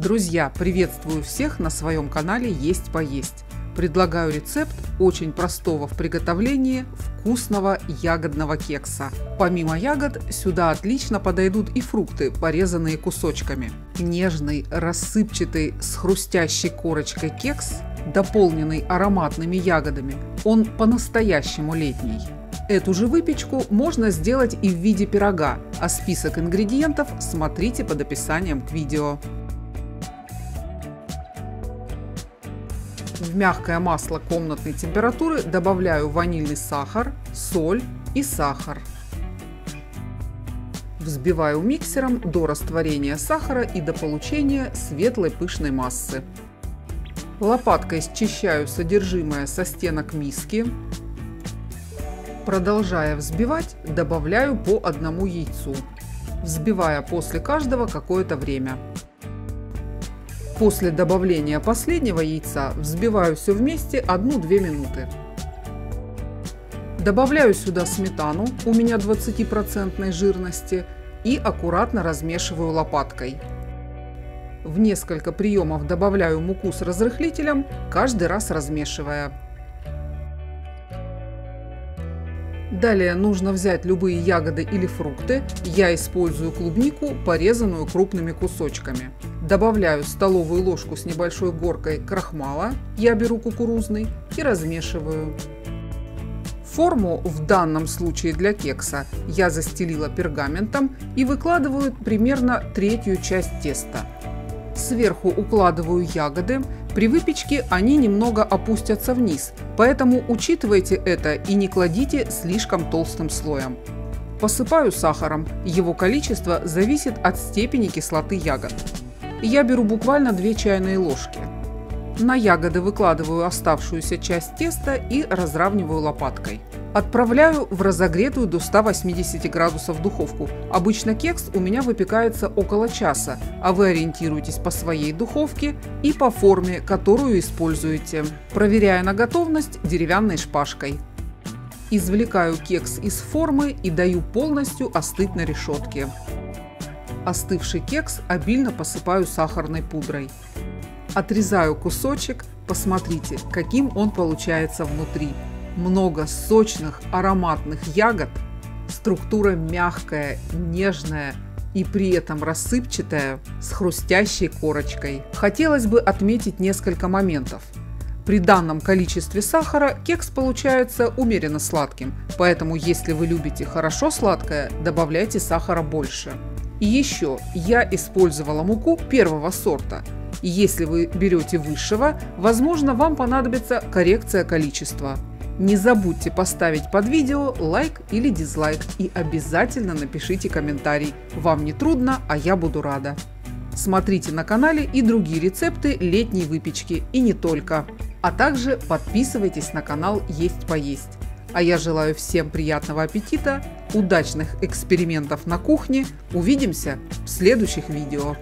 Друзья, приветствую всех на своем канале Есть Поесть. Предлагаю рецепт очень простого в приготовлении вкусного ягодного кекса. Помимо ягод, сюда отлично подойдут и фрукты, порезанные кусочками. Нежный, рассыпчатый, с хрустящей корочкой кекс, дополненный ароматными ягодами, он по-настоящему летний. Эту же выпечку можно сделать и в виде пирога, а список ингредиентов смотрите под описанием к видео. В мягкое масло комнатной температуры добавляю ванильный сахар, соль и сахар. Взбиваю миксером до растворения сахара и до получения светлой пышной массы. Лопаткой счищаю содержимое со стенок миски. Продолжая взбивать, добавляю по одному яйцу, взбивая после каждого какое-то время. После добавления последнего яйца взбиваю все вместе 1-2 минуты. Добавляю сюда сметану, у меня 20% жирности, и аккуратно размешиваю лопаткой. В несколько приемов добавляю муку с разрыхлителем, каждый раз размешивая. Далее нужно взять любые ягоды или фрукты. Я использую клубнику, порезанную крупными кусочками. Добавляю столовую ложку с небольшой горкой крахмала, я беру кукурузный, и размешиваю. Форму в данном случае для кекса я застелила пергаментом и выкладываю примерно третью часть теста. Сверху укладываю ягоды. При выпечке они немного опустятся вниз, поэтому учитывайте это и не кладите слишком толстым слоем. Посыпаю сахаром, его количество зависит от степени кислоты ягод. Я беру буквально 2 чайные ложки. На ягоды выкладываю оставшуюся часть теста и разравниваю лопаткой. Отправляю в разогретую до 180 градусов духовку. Обычно кекс у меня выпекается около часа, а вы ориентируйтесь по своей духовке и по форме, которую используете, проверяя на готовность деревянной шпажкой. Извлекаю кекс из формы и даю полностью остыть на решетке. Остывший кекс обильно посыпаю сахарной пудрой. Отрезаю кусочек, посмотрите, каким он получается внутри много сочных ароматных ягод, структура мягкая, нежная и при этом рассыпчатая с хрустящей корочкой. Хотелось бы отметить несколько моментов. При данном количестве сахара кекс получается умеренно сладким, поэтому если вы любите хорошо сладкое, добавляйте сахара больше. И еще, я использовала муку первого сорта. Если вы берете высшего, возможно вам понадобится коррекция количества. Не забудьте поставить под видео лайк или дизлайк и обязательно напишите комментарий. Вам не трудно, а я буду рада. Смотрите на канале и другие рецепты летней выпечки и не только. А также подписывайтесь на канал Есть Поесть. А я желаю всем приятного аппетита, удачных экспериментов на кухне. Увидимся в следующих видео.